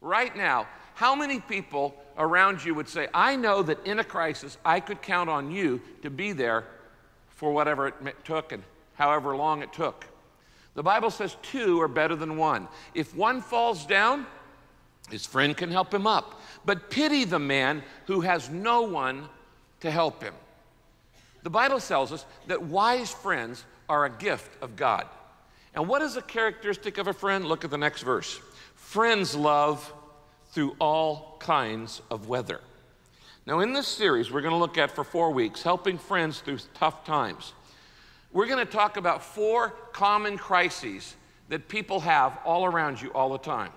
Right now, how many people around you would say, I know that in a crisis, I could count on you to be there for whatever it took and however long it took? The Bible says two are better than one. If one falls down, his friend can help him up. But pity the man who has no one to help him. The Bible tells us that wise friends are a gift of God. And what is a characteristic of a friend? Look at the next verse. Friends love through all kinds of weather. Now, in this series, we're going to look at for four weeks helping friends through tough times. We're going to talk about four common crises that people have all around you all the time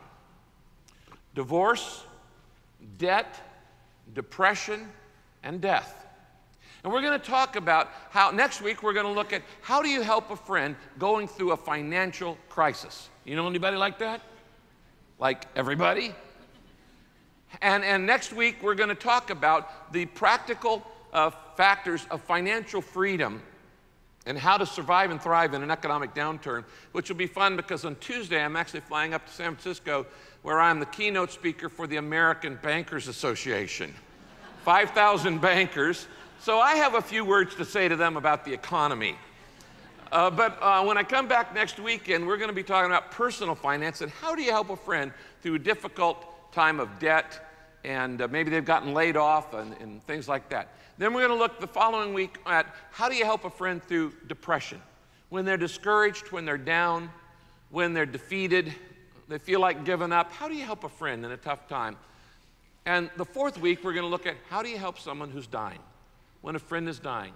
divorce, debt, depression, and death. And we're going to talk about how next week we're going to look at how do you help a friend going through a financial crisis. You know anybody like that? Like everybody? And, and next week we're going to talk about the practical uh, factors of financial freedom and how to survive and thrive in an economic downturn, which will be fun because on Tuesday I'm actually flying up to San Francisco where I'm the keynote speaker for the American Bankers Association. 5,000 bankers so I have a few words to say to them about the economy. Uh, but uh, when I come back next weekend, we're going to be talking about personal finance and how do you help a friend through a difficult time of debt and uh, maybe they've gotten laid off and, and things like that. Then we're going to look the following week at how do you help a friend through depression? When they're discouraged, when they're down, when they're defeated, they feel like giving up. How do you help a friend in a tough time? And the fourth week, we're going to look at how do you help someone who's dying? When a friend is dying.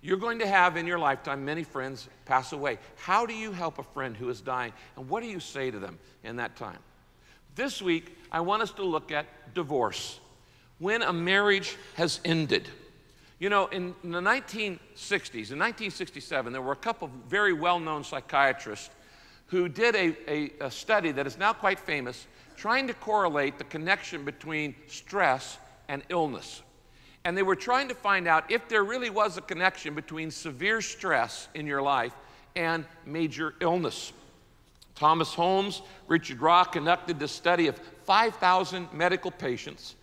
You're going to have in your lifetime many friends pass away. How do you help a friend who is dying? And what do you say to them in that time? This week, I want us to look at divorce. When a marriage has ended. You know, in the 1960s, in 1967, there were a couple of very well known psychiatrists who did a, a, a study that is now quite famous, trying to correlate the connection between stress and illness and they were trying to find out if there really was a connection between severe stress in your life and major illness. Thomas Holmes, Richard Rock conducted this study of 5,000 medical patients,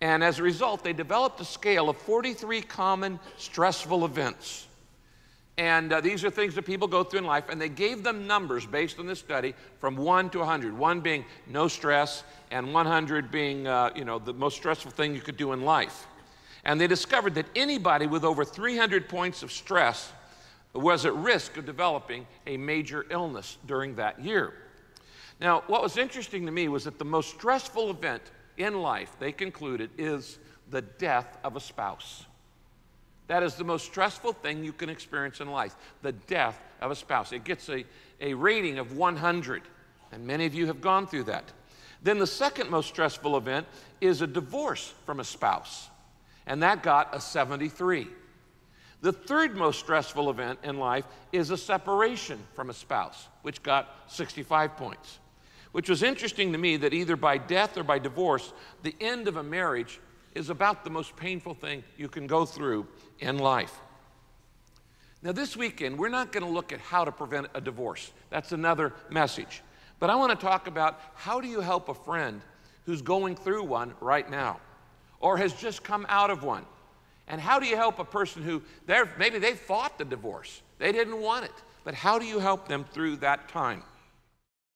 and as a result, they developed a scale of 43 common stressful events. And uh, these are things that people go through in life, and they gave them numbers based on this study from 1 to 100. 1 being no stress, and 100 being, uh, you know, the most stressful thing you could do in life. And they discovered that anybody with over 300 points of stress was at risk of developing a major illness during that year. Now, what was interesting to me was that the most stressful event in life, they concluded, is the death of a spouse. That is the most stressful thing you can experience in life, the death of a spouse. It gets a, a rating of 100, and many of you have gone through that. Then the second most stressful event is a divorce from a spouse and that got a 73. The third most stressful event in life is a separation from a spouse, which got 65 points. Which was interesting to me that either by death or by divorce, the end of a marriage is about the most painful thing you can go through in life. Now, this weekend, we're not going to look at how to prevent a divorce. That's another message. But I want to talk about how do you help a friend who's going through one right now or has just come out of one. And how do you help a person who maybe they fought the divorce, they didn't want it, but how do you help them through that time?